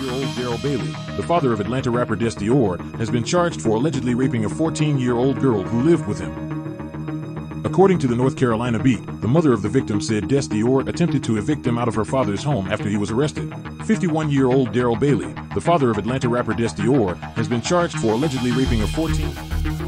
year old Darrell Bailey, the father of Atlanta rapper Dess Dior, has been charged for allegedly raping a 14-year-old girl who lived with him. According to the North Carolina Beat, the mother of the victim said Dess Dior attempted to evict him out of her father's home after he was arrested. 51-year-old Darrell Bailey, the father of Atlanta rapper Dess Dior, has been charged for allegedly raping a 14-